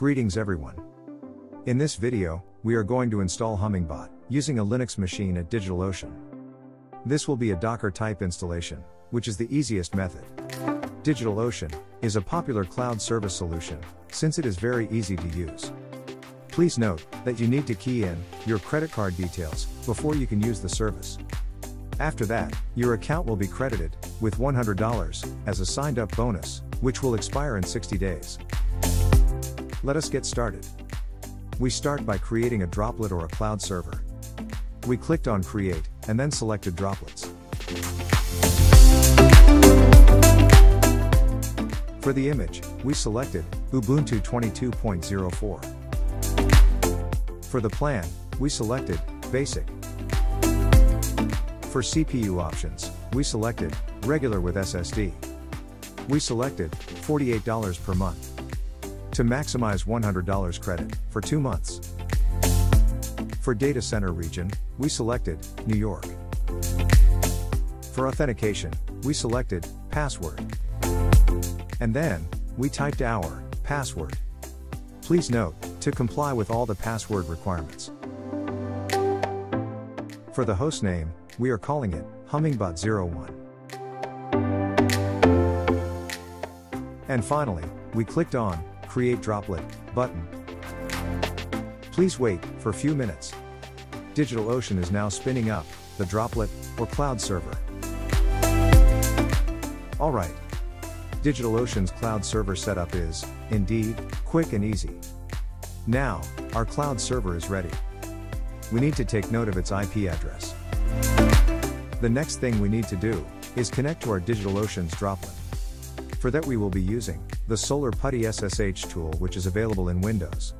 Greetings everyone. In this video, we are going to install Hummingbot, using a Linux machine at DigitalOcean. This will be a Docker type installation, which is the easiest method. DigitalOcean is a popular cloud service solution, since it is very easy to use. Please note that you need to key in your credit card details before you can use the service. After that, your account will be credited with $100 as a signed up bonus, which will expire in 60 days. Let us get started. We start by creating a droplet or a cloud server. We clicked on create and then selected droplets. For the image, we selected Ubuntu 22.04. For the plan, we selected Basic. For CPU options, we selected Regular with SSD. We selected $48 per month. To maximize $100 credit for 2 months. For data center region, we selected New York. For authentication, we selected password. And then, we typed our password. Please note, to comply with all the password requirements. For the host name, we are calling it Hummingbot01. And finally, we clicked on Create Droplet button. Please wait for a few minutes. DigitalOcean is now spinning up the droplet or cloud server. Alright. DigitalOcean's cloud server setup is, indeed, quick and easy. Now, our cloud server is ready. We need to take note of its IP address. The next thing we need to do is connect to our DigitalOcean's droplet. For that we will be using the Solar Putty SSH tool which is available in Windows.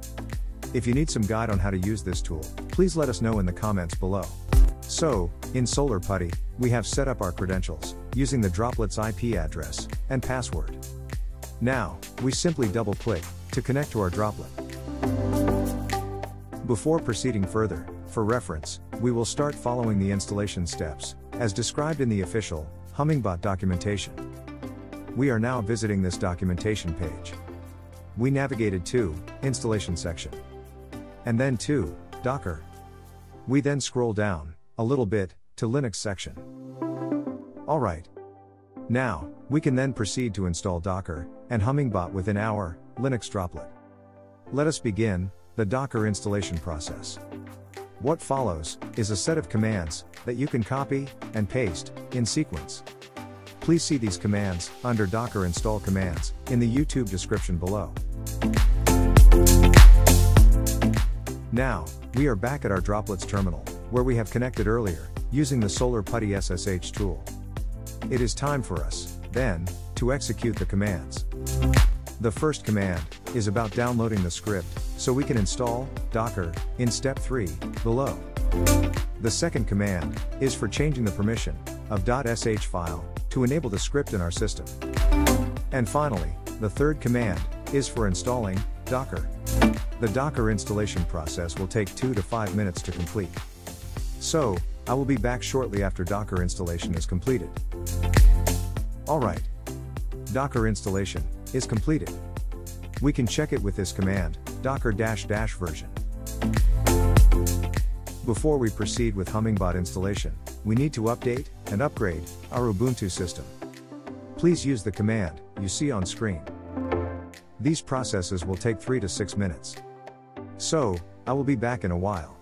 If you need some guide on how to use this tool, please let us know in the comments below. So, in Solar Putty, we have set up our credentials, using the droplet's IP address, and password. Now, we simply double click, to connect to our droplet. Before proceeding further, for reference, we will start following the installation steps, as described in the official Hummingbot documentation. We are now visiting this documentation page. We navigated to Installation section. And then to Docker. We then scroll down a little bit to Linux section. Alright. Now, we can then proceed to install Docker and Hummingbot within our Linux droplet. Let us begin the Docker installation process. What follows is a set of commands that you can copy and paste in sequence. Please see these commands under Docker install commands in the YouTube description below. Now, we are back at our droplets terminal, where we have connected earlier, using the Solar Putty SSH tool. It is time for us, then, to execute the commands. The first command is about downloading the script, so we can install Docker in step 3 below. The second command is for changing the permission of .sh file to enable the script in our system. And finally, the third command is for installing Docker. The Docker installation process will take 2 to 5 minutes to complete. So, I will be back shortly after Docker installation is completed. Alright. Docker installation is completed. We can check it with this command, docker dash dash version. Before we proceed with Hummingbot installation, we need to update and upgrade our Ubuntu system. Please use the command you see on screen. These processes will take 3 to 6 minutes. So, I will be back in a while.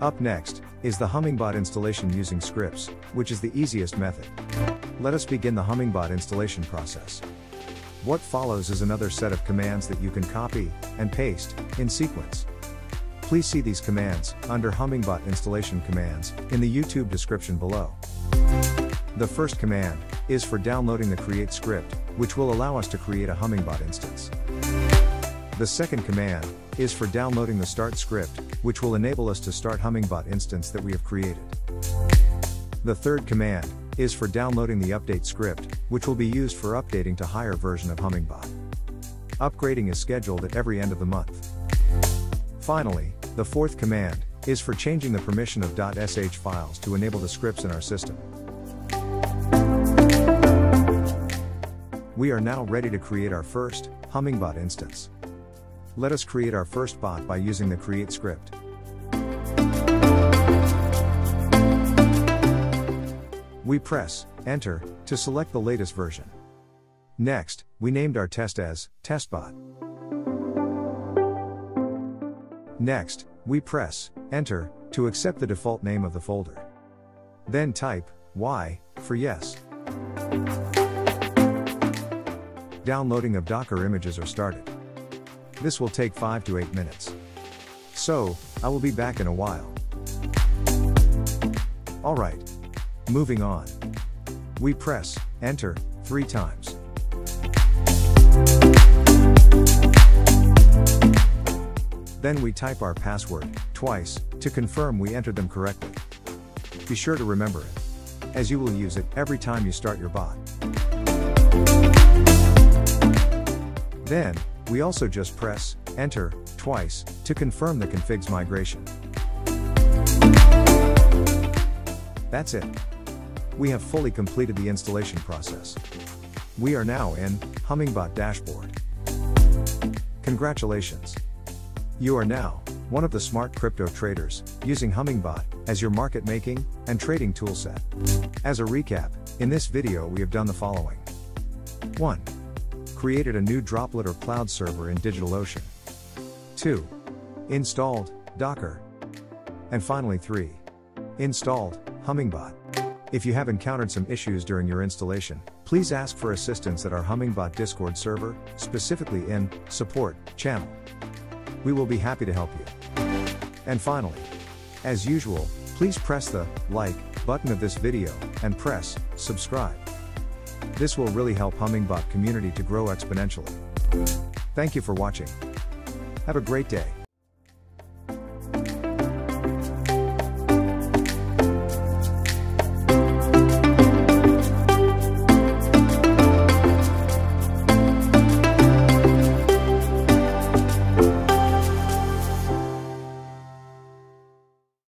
Up next is the Hummingbot installation using scripts, which is the easiest method. Let us begin the Hummingbot installation process. What follows is another set of commands that you can copy and paste in sequence. Please see these commands under Hummingbot installation commands in the YouTube description below. The first command is for downloading the create script, which will allow us to create a Hummingbot instance. The second command is for downloading the start script, which will enable us to start Hummingbot instance that we have created. The third command is for downloading the update script, which will be used for updating to higher version of Hummingbot. Upgrading is scheduled at every end of the month. Finally, the fourth command is for changing the permission of .sh files to enable the scripts in our system. We are now ready to create our first Hummingbot instance. Let us create our first bot by using the create script. We press enter to select the latest version. Next, we named our test as testbot. Next, we press enter to accept the default name of the folder. Then type Y for yes. Downloading of Docker images are started. This will take 5 to 8 minutes. So, I will be back in a while. Alright. Moving on. We press enter 3 times. Then we type our password twice to confirm we entered them correctly. Be sure to remember it, as you will use it every time you start your bot. Then, we also just press enter twice to confirm the configs migration. That's it. We have fully completed the installation process. We are now in Hummingbot dashboard. Congratulations. You are now one of the smart crypto traders using Hummingbot as your market making and trading toolset. As a recap, in this video we have done the following. 1 created a new droplet or cloud server in DigitalOcean. 2. Installed Docker. And finally 3. Installed Hummingbot. If you have encountered some issues during your installation, please ask for assistance at our Hummingbot Discord server, specifically in Support channel. We will be happy to help you. And finally, as usual, please press the like button of this video and press subscribe. This will really help Hummingbot community to grow exponentially. Thank you for watching. Have a great day.